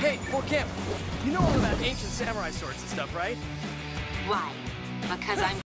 Hey, Fort camp. You know all about ancient samurai swords and stuff, right? Why? Because I'm